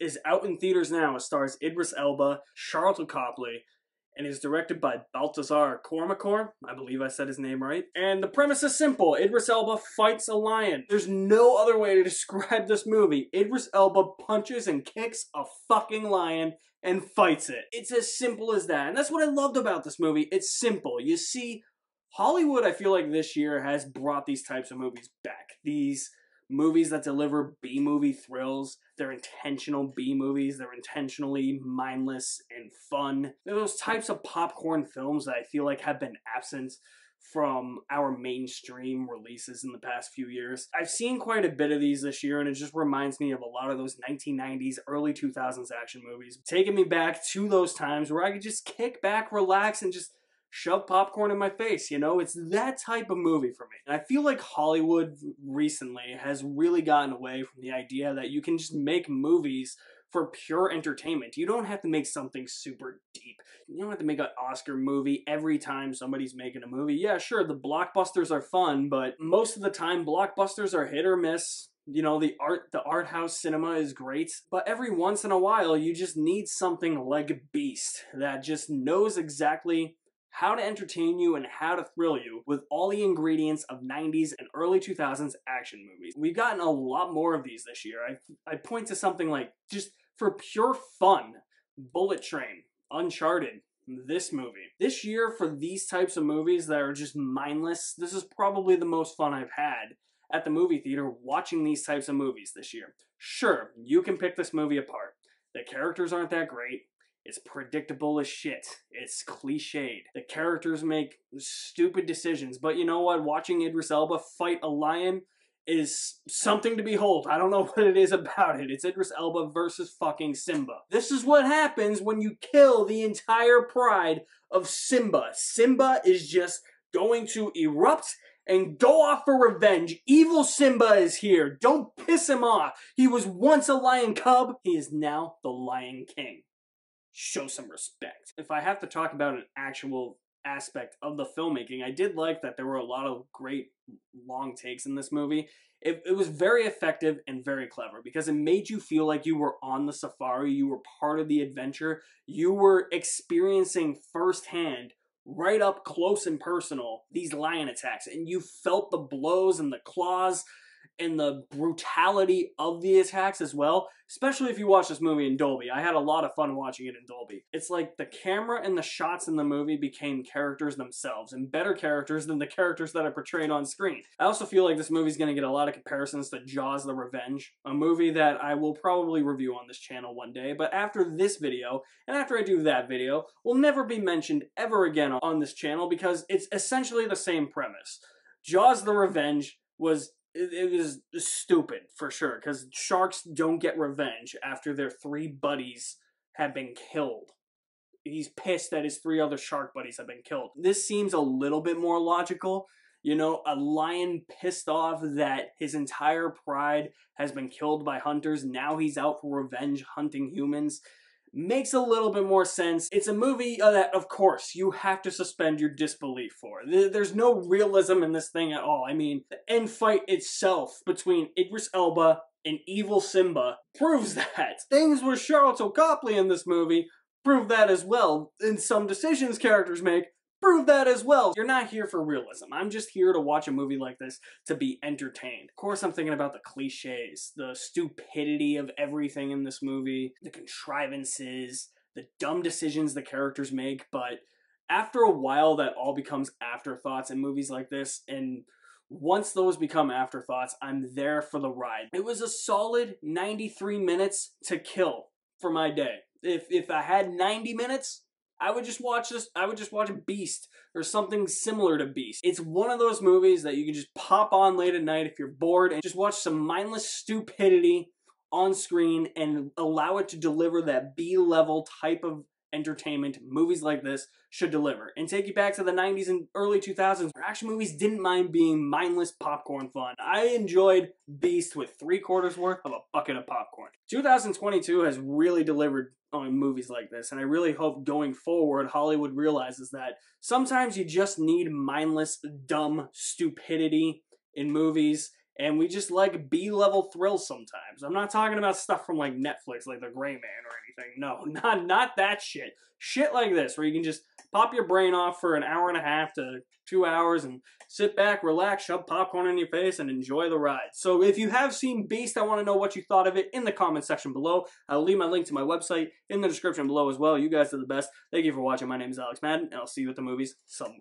is out in theaters now. It stars Idris Elba, Sharlto Copley, and is directed by Baltasar Kormákur. I believe I said his name right. And the premise is simple. Idris Elba fights a lion. There's no other way to describe this movie. Idris Elba punches and kicks a fucking lion and fights it. It's as simple as that. And that's what I loved about this movie. It's simple. You see, Hollywood, I feel like this year has brought these types of movies back. These movies that deliver B movie thrills. They're intentional B movies. They're intentionally mindless and fun. They're those types of popcorn films that I feel like have been absent from our mainstream releases in the past few years. I've seen quite a bit of these this year, and it just reminds me of a lot of those 1990s, early 2000s action movies, taking me back to those times where I could just kick back, relax, and just shove popcorn in my face. You know, it's that type of movie for me. And I feel like Hollywood recently has really gotten away from the idea that you can just make movies for pure entertainment. You don't have to make something super deep. You don't have to make an Oscar movie every time somebody's making a movie. Yeah, sure, the blockbusters are fun, but most of the time blockbusters are hit or miss. You know, the art the art house cinema is great, but every once in a while you just need something like a Beast that just knows exactly how to entertain you and how to thrill you with all the ingredients of 90s and early 2000s action movies. We've gotten a lot more of these this year. I, I point to something like just for pure fun Bullet Train, Uncharted, this movie. This year, for these types of movies that are just mindless, this is probably the most fun I've had at the movie theater watching these types of movies this year. Sure, you can pick this movie apart. The characters aren't that great. It's predictable as shit. It's cliched. The characters make stupid decisions, but you know what? Watching Idris Elba fight a lion is something to behold. I don't know what it is about it. It's Idris Elba versus fucking Simba. This is what happens when you kill the entire pride of Simba. Simba is just going to erupt and go off for revenge. Evil Simba is here. Don't piss him off. He was once a lion cub. He is now the Lion King show some respect. If I have to talk about an actual aspect of the filmmaking, I did like that there were a lot of great long takes in this movie. It, it was very effective and very clever because it made you feel like you were on the safari, you were part of the adventure, you were experiencing firsthand right up close and personal these lion attacks and you felt the blows and the claws and the brutality of the attacks as well, especially if you watch this movie in Dolby. I had a lot of fun watching it in Dolby. It's like the camera and the shots in the movie became characters themselves and better characters than the characters that are portrayed on screen. I also feel like this movie's going to get a lot of comparisons to Jaws the Revenge, a movie that I will probably review on this channel one day, but after this video, and after I do that video, will never be mentioned ever again on this channel because it's essentially the same premise. Jaws the Revenge was it, it was stupid for sure because sharks don't get revenge after their three buddies have been killed. He's pissed that his three other shark buddies have been killed. This seems a little bit more logical. You know, a lion pissed off that his entire pride has been killed by hunters. Now he's out for revenge hunting humans makes a little bit more sense. It's a movie uh, that, of course, you have to suspend your disbelief for. There's no realism in this thing at all. I mean, the end fight itself between Idris Elba and evil Simba proves that. Things with Sharlto Copley in this movie prove that as well. And some decisions characters make prove that as well. You're not here for realism. I'm just here to watch a movie like this to be entertained. Of course, I'm thinking about the cliches, the stupidity of everything in this movie, the contrivances, the dumb decisions the characters make, but after a while that all becomes afterthoughts in movies like this and once those become afterthoughts, I'm there for the ride. It was a solid 93 minutes to kill for my day. If if I had 90 minutes, I would just watch this. I would just watch Beast or something similar to Beast. It's one of those movies that you can just pop on late at night if you're bored and just watch some mindless stupidity on screen and allow it to deliver that B level type of entertainment movies like this should deliver and take you back to the 90s and early 2000s where action movies didn't mind being mindless popcorn fun. I enjoyed Beast with three quarters worth of a bucket of popcorn. 2022 has really delivered on movies like this and I really hope going forward Hollywood realizes that sometimes you just need mindless dumb stupidity in movies and we just like B level thrills sometimes. I'm not talking about stuff from like Netflix, like The Gray Man or anything. No, not not that shit. Shit like this, where you can just pop your brain off for an hour and a half to two hours and sit back, relax, shove popcorn in your face, and enjoy the ride. So if you have seen Beast, I want to know what you thought of it in the comment section below. I'll leave my link to my website in the description below as well. You guys are the best. Thank you for watching. My name is Alex Madden, and I'll see you at the movies somewhere.